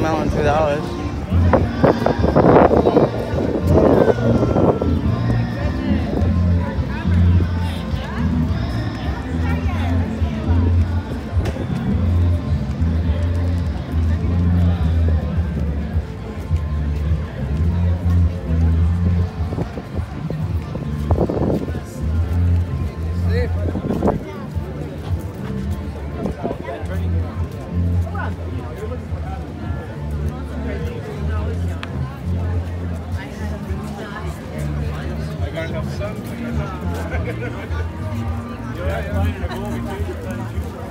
watermelon two dollars. Come. Yeah, yeah.